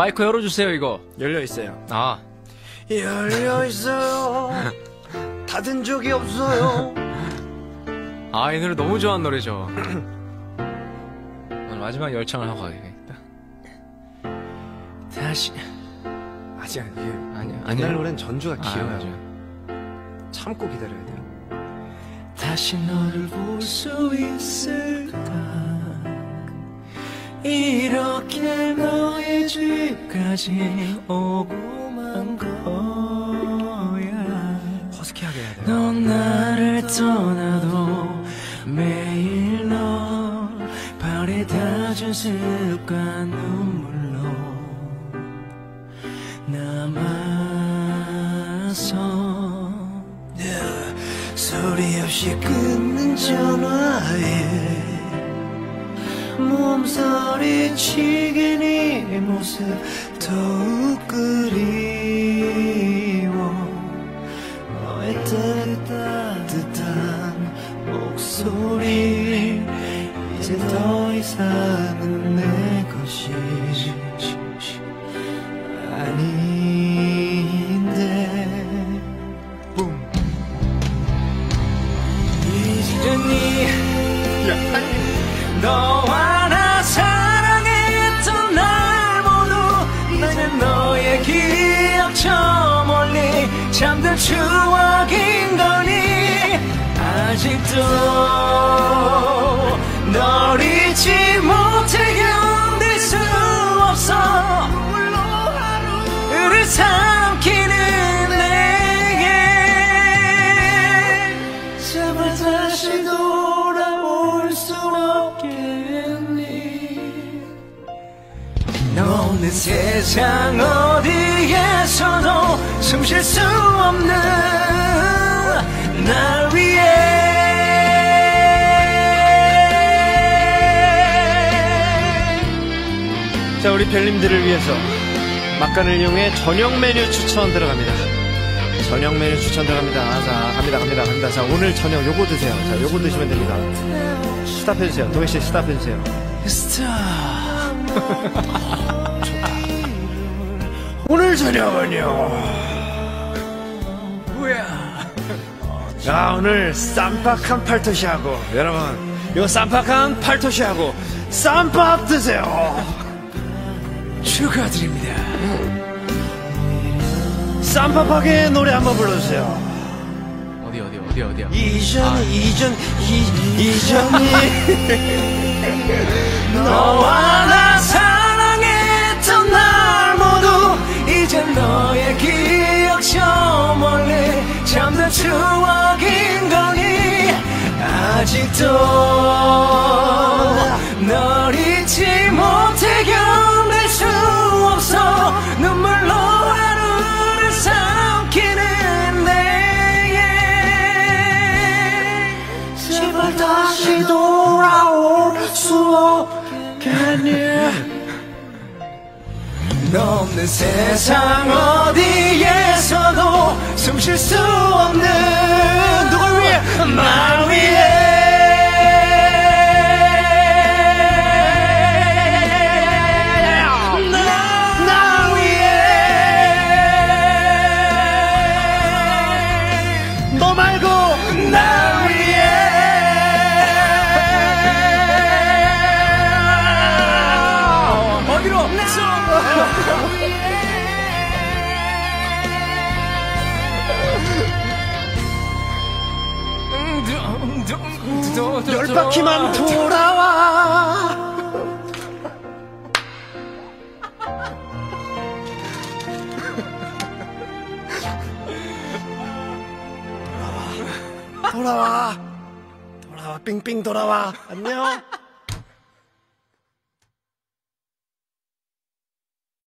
마이크 열어주세요 이거. 열려 있어요. 아 열려 있어요. 닫은 적이 없어요. 아, 이 노래 너무 좋아하는 노래죠. 오늘 마지막 열창을 하고 가야겠다. 다시. 아직 이게 아니야, 옛날 아니야. 노래는 전주가 아, 길어요. 맞아요. 참고 기다려야 돼요. 다시 너를 볼 수 있을까? 너의 집까지 오고만 거야. 허스키하게 해야 돼요. 넌 나를 떠나도 매일 널 발에 닿은 습관 눈물로 남아서 소리 없이 끊는 전화에 몸서리 치게 네 모습 더욱 그리워. 너의 따뜻한 목소리 이제 더 이상은 내 것이 아닌데. 이제니 너와 잠든 추억인 거니? 아직도 널 잊지 없는 세상 어디에서도 숨 쉴 수 없는 날 위해 자, 우리 별님들을 위해서 막간을 이용해 저녁 메뉴 추천 들어갑니다. 저녁 메뉴 추천 들어갑니다. 자, 갑니다, 갑니다, 갑니다. 자, 오늘 저녁 요거 드세요. 자, 요거 드시면 됩니다. 스탑해주세요. 동해씨 스탑해주세요. 오늘 저녁은요. 뭐야 자, 오늘 쌈박한 팔토시하고, 여러분, 요 쌈박한 팔토시하고, 쌈밥 드세요. 축하드립니다 쌈밥하게 노래 한번 불러주세요. 어디 어디 어디 어디야 이전, 아. 이전, 이, 이전이. 너와 잠든 추억인 거니 아직도 널 잊지 못해 견딜 수 없어. 눈물로 하루를 삼키는 내게 제발 다시 돌아올 수 없겠니 너 없는 세상 어디에서도 숨 쉴 수 없는 누굴 위해? 날 위해 열 바퀴만 돌아와. 돌아와. 돌아와. 돌아와. 빙빙 돌아와. 안녕.